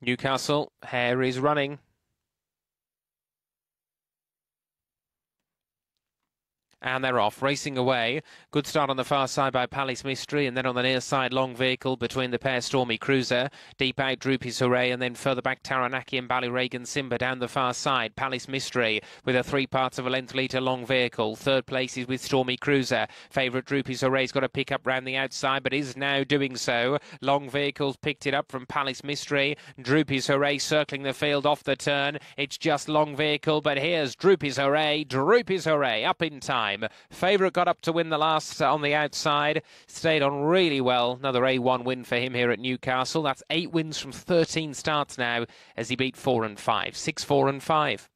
Newcastle, Hare is running. And they're off, racing away. Good start on the far side by Palace Mystery, and then on the near side, long vehicle between the pair, Stormy Cruiser. Deep out, Droopys Hooray, and then further back, Taranaki and Ballyregan Simba down the far side. Palace Mystery with a three parts of a length leader long vehicle. Third place is with Stormy Cruiser. Favourite Droopys Hooray's got a pick up round the outside, but is now doing so. Long vehicles picked it up from Palace Mystery. Droopys Hooray circling the field off the turn. It's just long vehicle, but here's Droopys Hooray. Droopys Hooray up in time time. Favourite got up to win the last uh, on the outside, stayed on really well. Another A1 win for him here at Newcastle. That's eight wins from 13 starts now as he beat four and five, six, four and five.